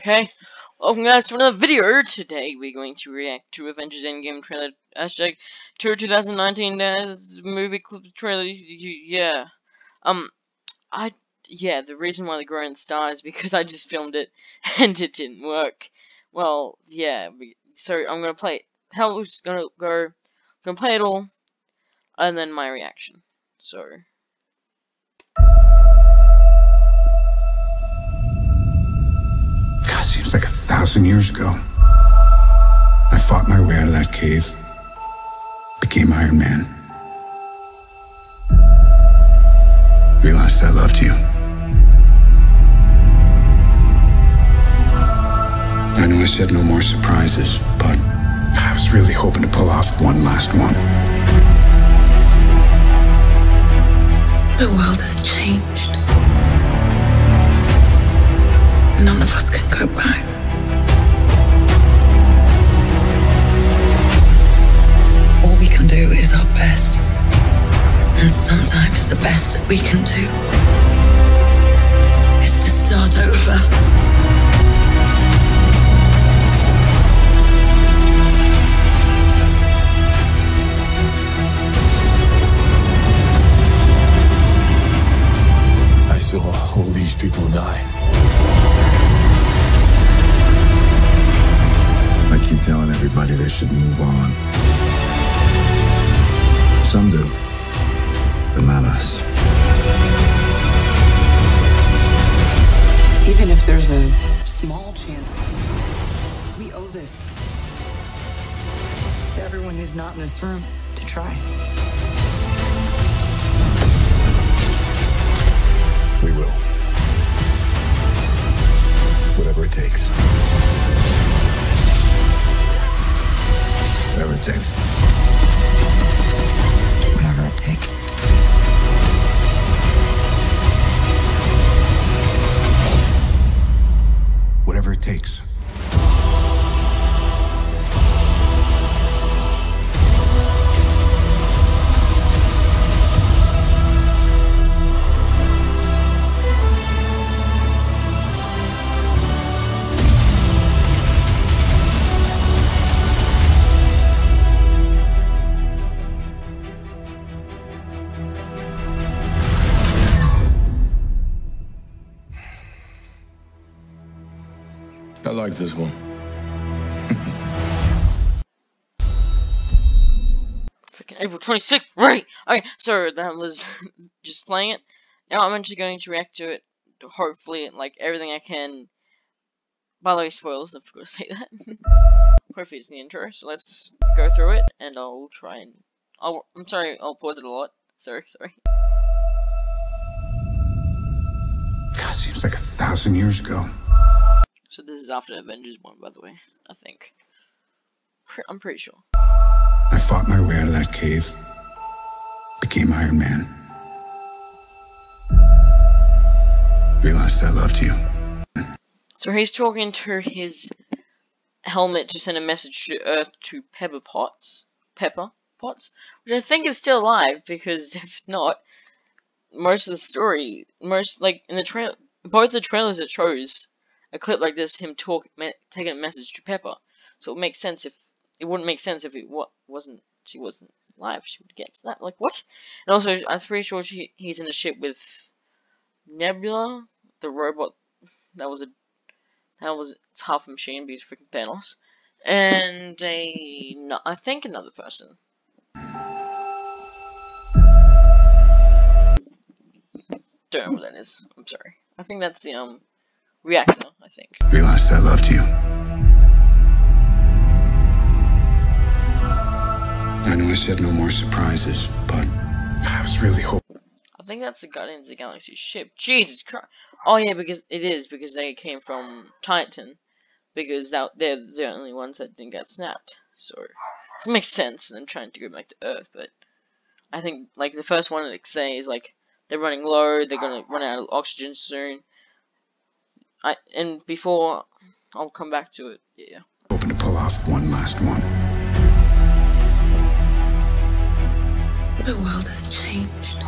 Okay. Welcome guys to another video. Today we're going to react to Avengers Endgame trailer hashtag tour 2019 There's movie clip trailer. Yeah. Um. I. Yeah. The reason why the growing star is because I just filmed it and it didn't work. Well. Yeah. So I'm gonna play. Hell's gonna go. Gonna play it all, and then my reaction. So. Years ago. I fought my way out of that cave, became Iron Man. Realized I loved you. I know I said no more surprises, but I was really hoping to pull off one last one. The world has changed. None of us can go back. Do is our best. And sometimes the best that we can do is to start over. I saw all these people die. I keep telling everybody they should move on. Some do, but not us. Even if there's a small chance, we owe this to everyone who's not in this room to try. We will. Whatever it takes. Whatever it takes. Whatever it takes. Whatever it takes. Like this one. Freaking April 26th, right? Okay, so that was just playing it. Now I'm actually going to react to it, hopefully, like, everything I can. By the way, spoilers, I forgot to say that. hopefully it's in the intro, so let's go through it, and I'll try and... I'll, I'm sorry, I'll pause it a lot. Sorry, sorry. God, seems like a thousand years ago. So this is after Avengers 1, by the way, I think. I'm pretty sure. I fought my way out of that cave, became Iron Man. Realized I loved you. So he's talking to his helmet to send a message to Earth to Pepper Potts. Pepper Potts? Which I think is still alive, because if not, most of the story, most, like, in the trail, both the trailers it shows a clip like this, him talk, taking a message to Pepper. So it makes sense if, it wouldn't make sense if it wa wasn't, she wasn't alive, she would get snapped, like, what? And also, I'm pretty sure she, he's in a ship with Nebula, the robot that was a that was it's half a machine because freaking Thanos, and a no, I think another person. Don't know what that is. I'm sorry. I think that's the um reactor. I think. Realized I loved you. I know I said no more surprises, but I was really hoping. I think that's the Guardians of the Galaxy ship. Jesus Christ! Oh yeah, because it is because they came from Titan, because that they're the only ones that didn't get snapped. So it makes sense them trying to go back to Earth. But I think like the first one that say is like they're running low. They're gonna run out of oxygen soon. I and before I'll come back to it. Yeah. hoping to pull off one last one. The world has changed.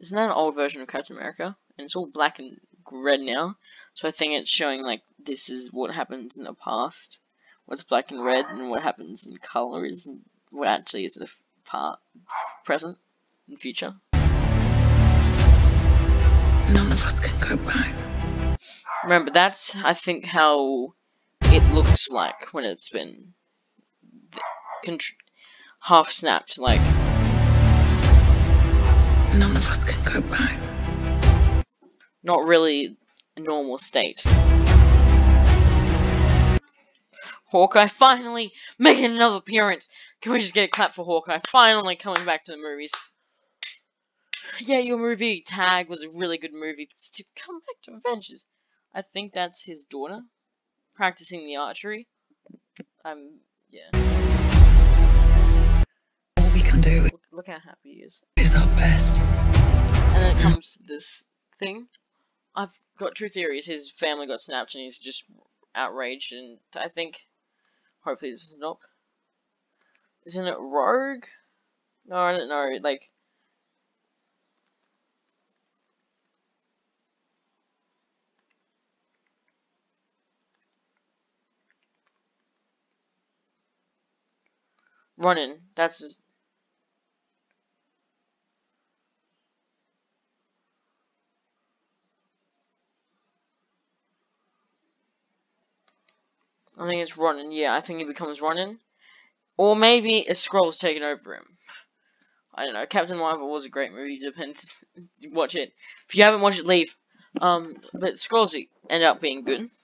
Isn't that an old version of Captain America? And it's all black and red now. So I think it's showing like this is what happens in the past, what's black and red, and what happens in color is what actually is the part present and future. None of us can go back. Remember, that's I think how it looks like when it's been half snapped, like. None of us can go back. Not really a normal state. Hawkeye finally making another appearance. Can we just get a clap for Hawkeye finally coming back to the movies? Yeah, your movie Tag was a really good movie. But to come back to Avengers, I think that's his daughter practicing the archery. I'm yeah. All we can do Look, look how happy he is. is our best. And then it comes to this thing. I've got two theories. His family got snapped and he's just outraged and I think hopefully this is not isn't it Rogue? No, I don't know, like Ronin. That's I think it's Ronin. Yeah, I think he becomes Ronin. Or maybe a Skrull's taken over him. I don't know. Captain Marvel was a great movie. Depends. watch it. If you haven't watched it, leave. Um, but Skrulls end up being good.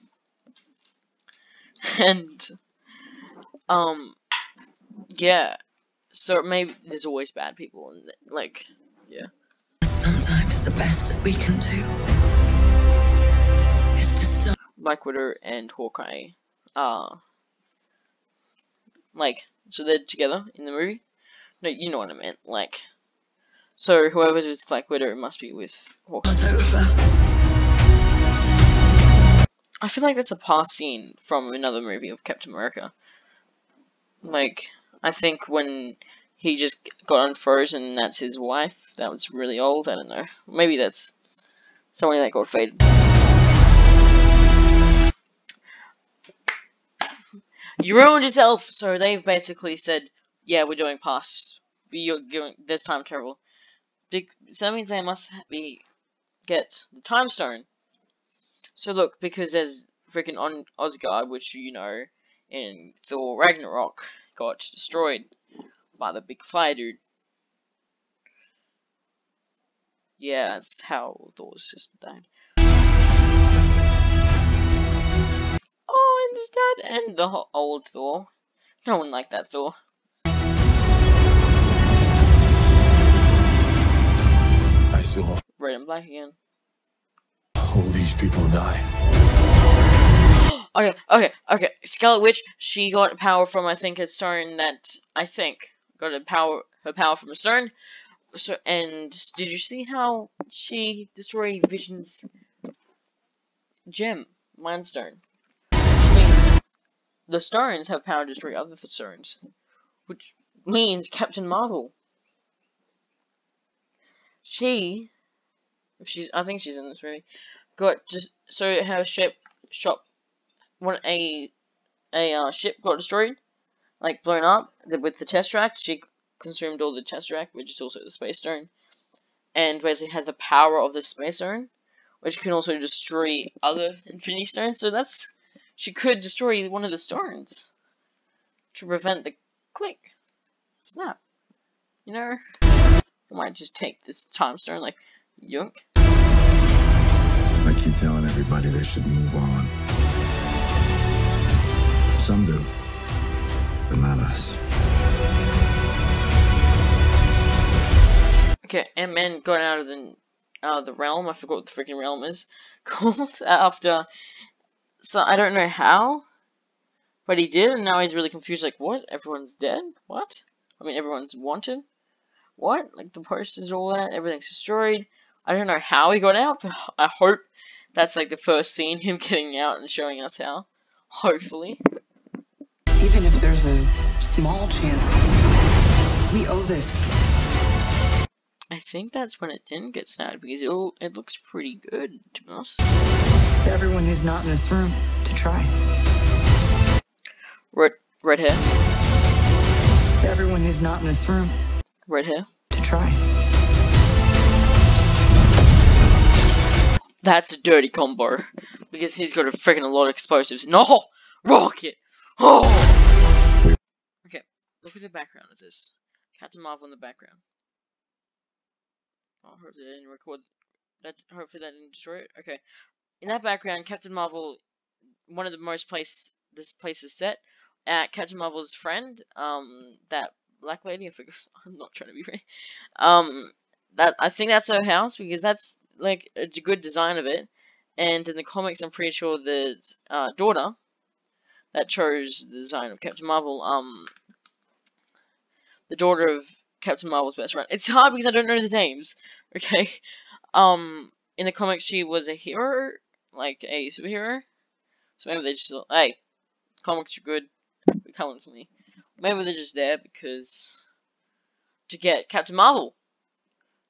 And, um, yeah. So maybe there's always bad people, and like, yeah. Sometimes the best that we can do is to stop. Black Widow and Hawkeye uh like so they're together in the movie. No, you know what I meant. Like, so whoever's with Black Widow must be with Hawkeye. I feel like that's a past scene from another movie of Captain America. Like, I think when he just got unfrozen and that's his wife, that was really old, I don't know. Maybe that's something that got faded. You ruined yourself! So they've basically said, yeah, we're doing past. You're doing, there's time travel. So that means they must be, get the time stone. So look, because there's freaking on Asgard, which you know, in Thor Ragnarok, got destroyed by the big fire dude. Yeah, that's how Thor's sister died. Oh, and his dad, and the old Thor. No one liked that Thor. I saw Red and black again. all these people die. Okay, okay, okay. Scarlet Witch, she got power from I think a stone that I think got a power her power from a stone. So and did you see how she destroyed Vision's gem, Mind Stone? Which means the stones have power to destroy other stones. Which means Captain Marvel. She if she's I think she's in this movie, got just so her ship shop when a a uh, ship got destroyed, like blown up with the Tesseract, she consumed all the Tesseract, which is also the Space Stone, and basically has the power of the Space Stone, which can also destroy other Infinity Stones. So that's she could destroy one of the stones to prevent the click, snap. You know, I might just take this Time Stone, like yunk. I keep telling everybody they should move on. Some do, but not us. Okay, Ant-Man got out of the of the realm. I forgot what the freaking realm is called after. So I don't know how, but he did, and now he's really confused. Like, what? Everyone's dead? What? I mean, everyone's wanted. What? Like the posters, all that, everything's destroyed. I don't know how he got out, but I hope that's like the first scene, him getting out and showing us how. Hopefully. Even if there's a small chance, we owe this. I think that's when it didn't get sad, because it, it looks pretty good to be honest. To everyone who's not in this room, to try. Red, red hair, To everyone who's not in this room, red hair. to try. That's a dirty combo because he's got a freaking a lot of explosives. No, rocket. Oh. Look at the background of this. Captain Marvel in the background. Oh, hopefully they didn't record that. Hopefully that didn't destroy it. Okay, in that background, Captain Marvel, one of the most place this place is set at Captain Marvel's friend, um, that black lady. I forgot. I'm not trying to be funny. Um, that I think that's her house because that's like a good design of it. And in the comics, I'm pretty sure the uh, daughter that chose the design of Captain Marvel, um, the daughter of Captain Marvel's best friend. It's hard because I don't know the names. Okay, um, in the comics, she was a hero, like a superhero. So maybe they just thought, hey, comics are good. Come with me. Maybe they're just there because to get Captain Marvel.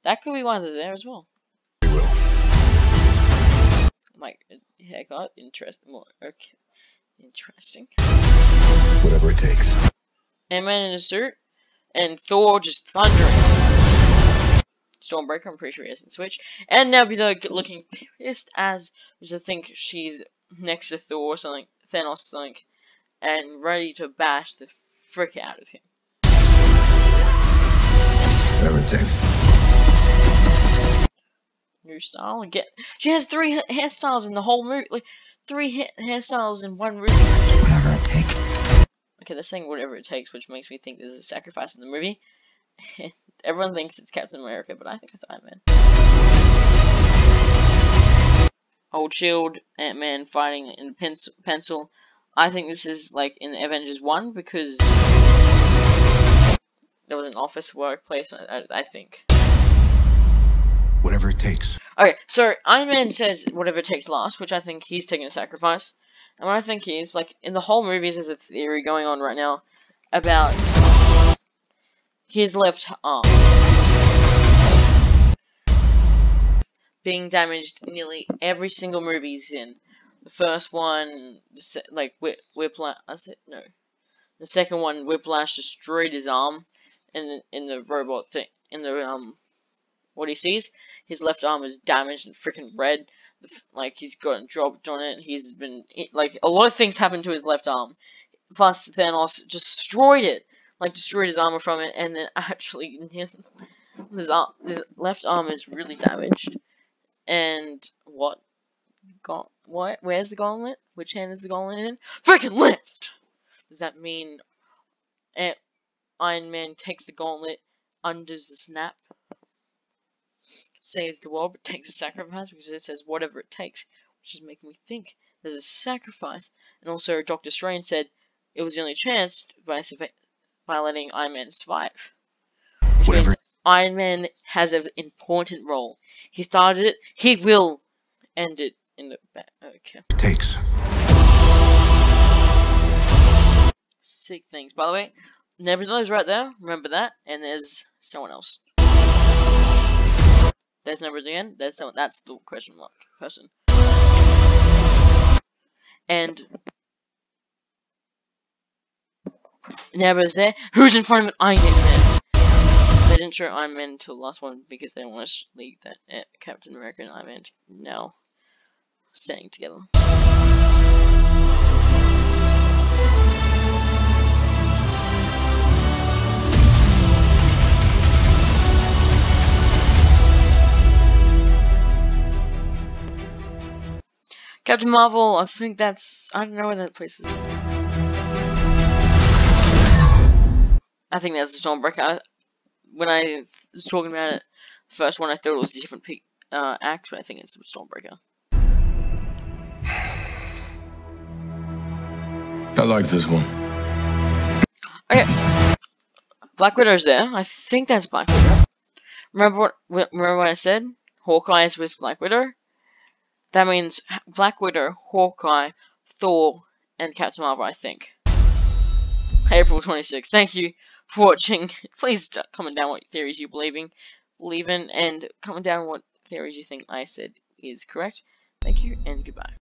That could be why they're there as well. Like haircut, interesting. More okay, interesting. Whatever it takes. Ant-Man in a suit, and Thor just thundering. Stormbreaker, I'm pretty sure he hasn't switched. And Nebula looking pissed as, I think she's next to Thor or something, Thanos or something, and ready to bash the frick out of him. Whatever it takes. New style and get. She has three ha- hairstyles in the whole movie, like three ha- hairstyles in one movie. Whatever it takes. Okay, they're saying whatever it takes, which makes me think there's a sacrifice in the movie. Everyone thinks it's Captain America, but I think it's Iron Man. Old Shield, Ant Man fighting in pencil. pencil. I think this is like in Avengers 1 because there was an office workplace, I, I, I think. Whatever it takes. Okay, so Iron Man says whatever it takes last, which I think he's taking a sacrifice. And what I think is, like, in the whole movies, there's a theory going on right now about his left arm being damaged nearly every single movie he's in. The first one, like, Whip, Whiplash, I said, no. The second one, Whiplash destroyed his arm in, in the robot thing, in the, um, what he sees his left arm is damaged and freaking red. Like he's gotten dropped on it. He's been it, like a lot of things happened to his left arm. Plus Thanos destroyed it, like destroyed his armor from it, and then actually his arm, his left arm is really damaged. And what? Got what? Where's the gauntlet? Which hand is the gauntlet in? Freaking left. Does that mean eh, Iron Man takes the gauntlet, undoes the snap? Saves the world but takes a sacrifice because it says whatever it takes, which is making me think there's a sacrifice. And also, Doctor Strange said it was the only chance by by letting Iron Man survive. Which Whatever- means Iron Man has an important role. He started it, he will end it in the back. Okay. It takes. Sick things. By the way, Nebula's right there, remember that, and there's someone else. There's Nebula again, there's someone, that's the question mark person. And Nebula's there, who's in front of it? Iron Man. They didn't show Iron Man until the last one because they want to leave that uh, Captain America and Iron Man now staying together. Captain Marvel, I think that's I don't know where that place is. I think that's Stormbreaker. I, when I was talking about it, the first one I thought it was a different uh, act, but I think it's Stormbreaker. I like this one. Okay, Black Widow's there. I think that's Black Widow. Remember what? Remember what I said? Hawkeye is with Black Widow. That means Black Widow, Hawkeye, Thor, and Captain Marvel. I think. April 26th. Thank you for watching. Please comment down what theories you're believing. leaving and comment down what theories you think I said is correct. Thank you and goodbye.